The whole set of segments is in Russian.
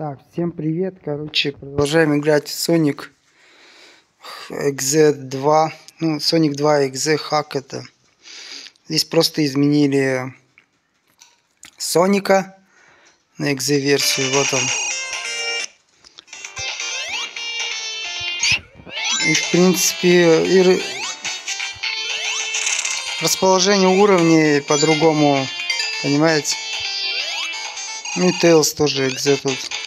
Так, всем привет. Короче, продолжаем играть в Sonic XZ2. Ну, Sonic 2 XZ хак это. Здесь просто изменили Соника на XZ версию. Вот он. И в принципе и расположение уровней по-другому, понимаете? Ну и Tails тоже XZ тут.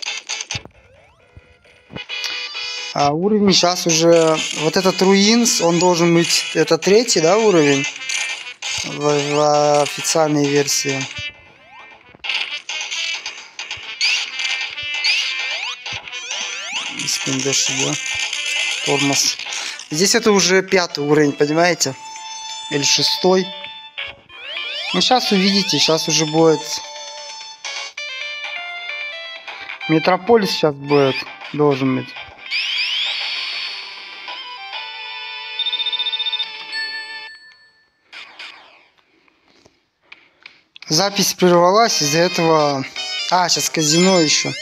А уровень сейчас уже... Вот этот Руинс, он должен быть... Это третий, да, уровень? В, в официальной версии. Спиндеши, да? Тормоз. Здесь это уже пятый уровень, понимаете? Или шестой. Ну, сейчас увидите, сейчас уже будет... Метрополис сейчас будет, должен быть. Запись прервалась, из-за этого... А, сейчас казино еще.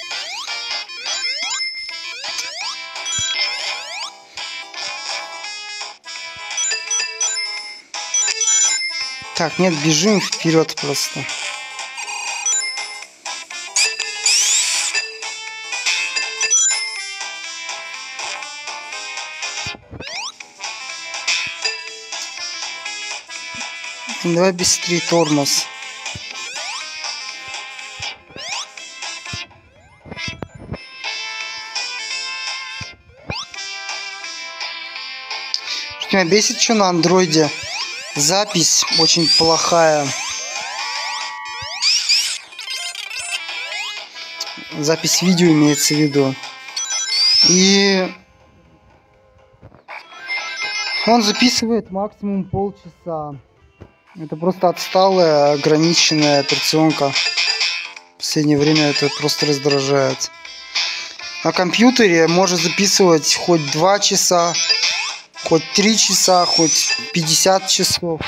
Так, нет, бежим вперед просто. Давай быстрее тормоз. Меня бесит что на андроиде. Запись очень плохая. Запись видео имеется в виду. И он записывает максимум полчаса. Это просто отсталая, ограниченная операционка. В последнее время это просто раздражает. На компьютере может записывать хоть 2 часа, хоть 3 часа, хоть 50 часов.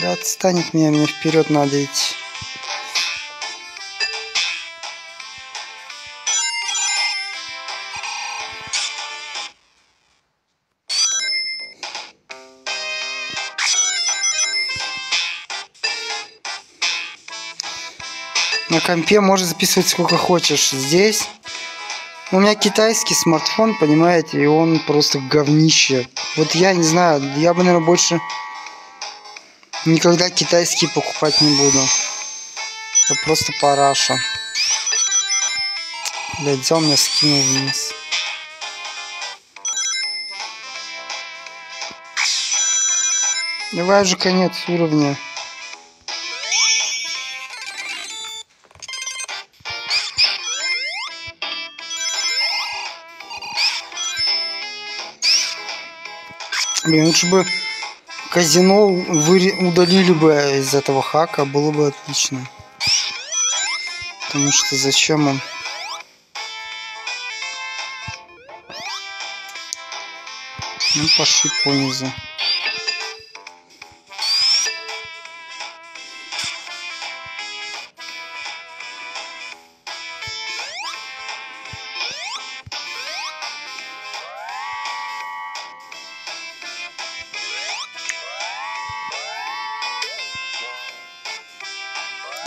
Да отстанет меня, мне вперед надо идти. На компе можешь записывать сколько хочешь. Здесь у меня китайский смартфон, понимаете, и он просто говнище. Вот я не знаю, я бы, наверное, больше никогда китайский покупать не буду. Это просто параша. Блядь, взял меня скинул вниз. Давай уже конец уровня. Блин, лучше бы казино вы удалили бы из этого хака, было бы отлично. Потому что зачем он? Ну, пошли понизу.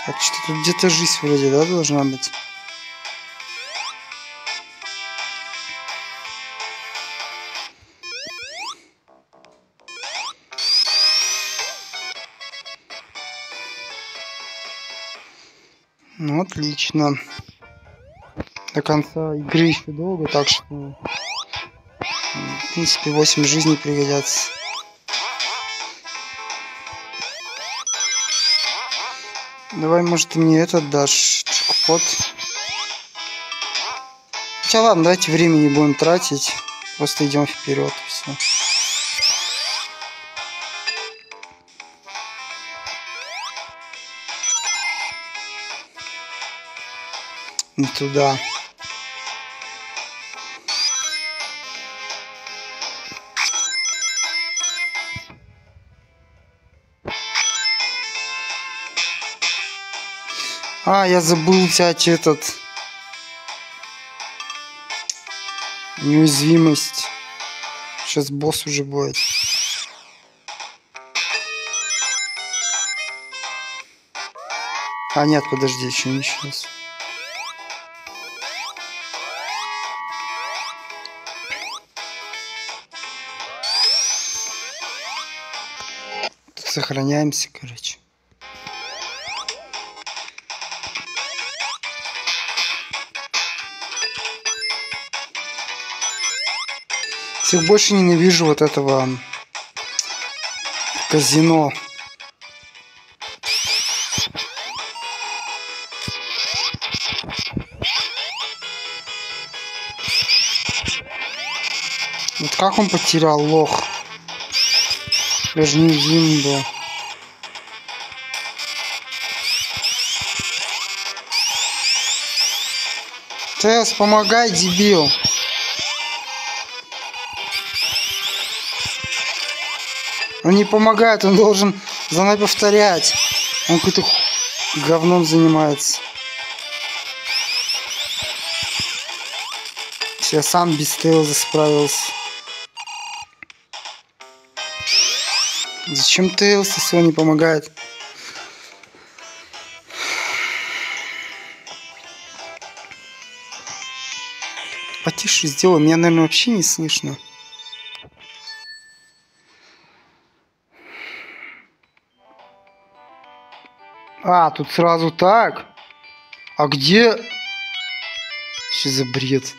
Так, что тут где-то жизнь вроде, да, должна быть? Ну, отлично. До конца игры еще долго, так что, в принципе, 8 жизней пригодятся. Давай, может, ты мне этот дашь чекпот. Хотя ладно, давайте время не будем тратить. Просто идем вперед все. Не туда. А, я забыл взять этот... Неуязвимость. Сейчас босс уже будет. А, нет, подожди, еще не сейчас. Сохраняемся, короче. Всех больше ненавижу вот этого казино. Вот как он потерял лох? Я же не был. Тесс, помогай, дебил. Он не помогает, он должен за мной повторять. Он какой-то говном занимается. Я сам без Тейлза справился. Зачем Тейлз, если он не помогает? Потише сделай, меня, наверное, вообще не слышно. А, тут сразу так? А где... Что за бред?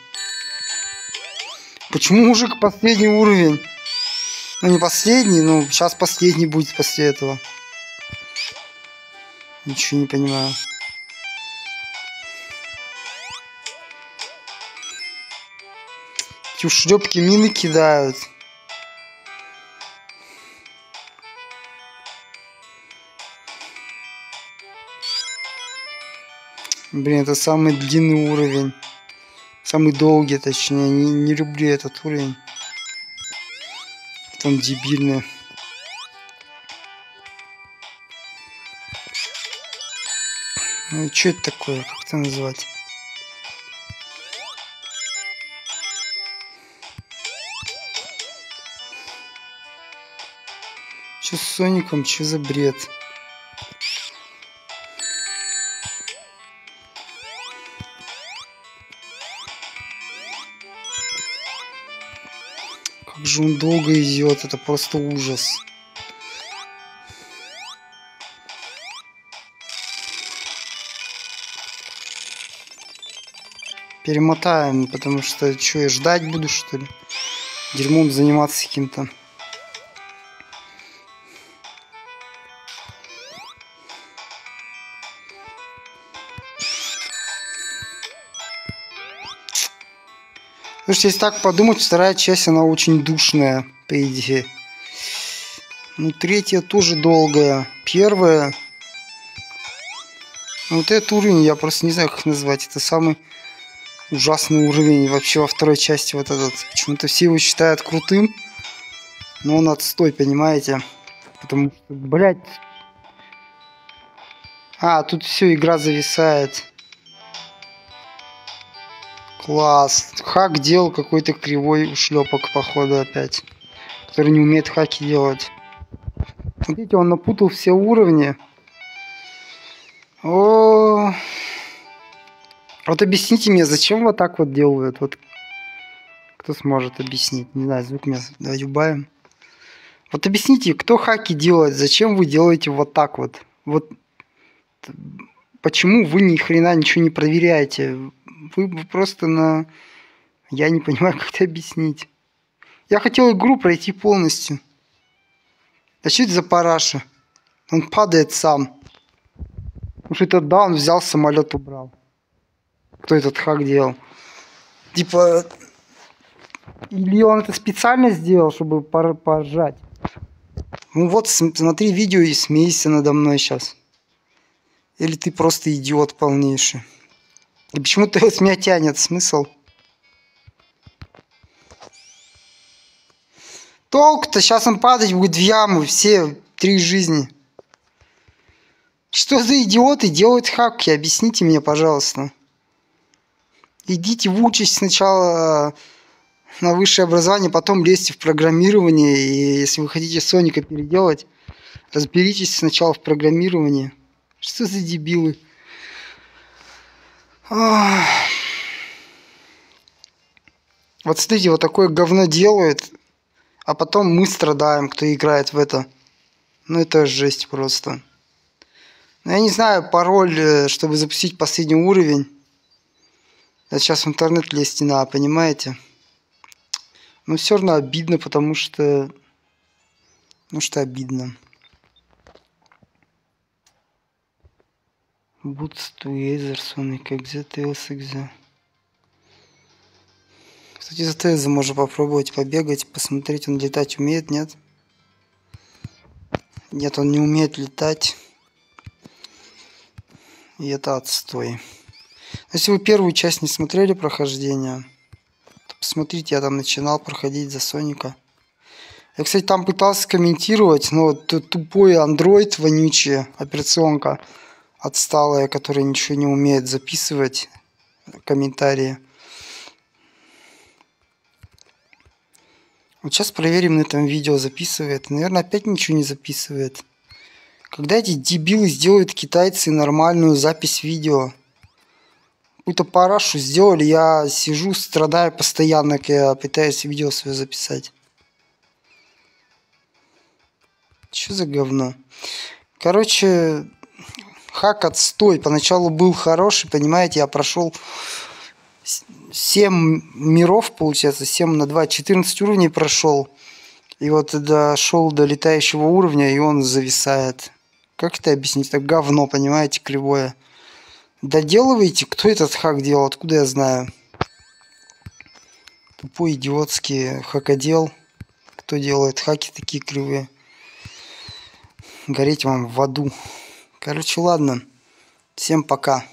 Почему мужик последний уровень? Ну, не последний, но сейчас последний будет после этого. Ничего не понимаю. Эти мины кидают. Блин, это самый длинный уровень. Самый долгий, точнее. Не, не люблю этот уровень. Он дебильный. Ну и что это такое? Как это назвать? Что с Соником? Что за бред? Же он долго идет, это просто ужас. Перемотаем, потому что что, я ждать буду, что ли? Дерьмом заниматься каким-то. Слушайте, если так подумать, вторая часть, она очень душная, по идее. Ну, третья тоже долгая. Первая... Вот этот уровень, я просто не знаю, как назвать. Это самый ужасный уровень вообще во второй части вот этот. Почему-то все его считают крутым. Но он отстой, понимаете? Потому что, блядь... А, тут все, игра зависает. Класс. Хак делал какой-то кривой ушлепок, походу, опять. Который не умеет хаки делать. Смотрите, он напутал все уровни. О, вот объясните мне, зачем вот так вот делают? Вот кто сможет объяснить? Не знаю, звук меня давайте убавим. Вот объясните, кто хаки делает, зачем вы делаете вот так вот? Вот почему вы ни хрена ничего не проверяете? вы просто на... Я не понимаю, как это объяснить. Я хотел игру пройти полностью. А что это за параша? Он падает сам. Потому что да, он взял самолет убрал. Кто этот хак делал? Типа... Или он это специально сделал, чтобы пор поржать? Ну вот, смотри видео и смейся надо мной сейчас. Или ты просто идиот полнейший. И почему-то с меня тянет смысл. Толк-то, сейчас он падать будет в яму, все три жизни. Что за идиоты делают хакки? Объясните мне, пожалуйста. Идите в участь сначала на высшее образование, потом лезьте в программирование. И если вы хотите Соника переделать, разберитесь сначала в программировании. Что за дебилы? Вот смотрите, вот такое говно делают, а потом мы страдаем, кто играет в это. Ну это жесть просто. Ну, я не знаю, пароль, э, чтобы запустить последний уровень. Это сейчас в интернет лезть надо, понимаете? Но все равно обидно, потому что... Ну что обидно. Boots to Etherson, как ZTLS, кстати, за Теза можно попробовать побегать, посмотреть, он летать умеет, нет? Нет, он не умеет летать. И это отстой. Если вы первую часть не смотрели прохождения, то посмотрите, я там начинал проходить за Соника. Я, кстати, там пытался комментировать, но вот тупой Android вонючая операционка отсталая, которая ничего не умеет записывать комментарии. Вот сейчас проверим на этом видео, записывает. Наверное, опять ничего не записывает. Когда эти дебилы сделают китайцы нормальную запись видео? Какую-то парашу сделали, я сижу, страдаю постоянно, когда пытаюсь видео свое записать. Что за говно? Короче, хак отстой. Поначалу был хороший, понимаете, я прошел 7 миров, получается, 7 на 2, 14 уровней прошел. И вот дошел до летающего уровня, и он зависает. Как это объяснить? Это говно, понимаете, кривое. Доделываете? Кто этот хак делал? Откуда я знаю? Тупой идиотский хакодел. Кто делает хаки такие кривые? Гореть вам в аду. Короче, ладно. Всем пока.